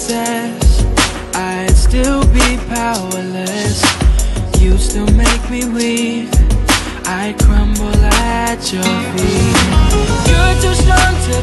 possess I'd still be powerless. You still make me weak I crumble at your feet. You're too strong to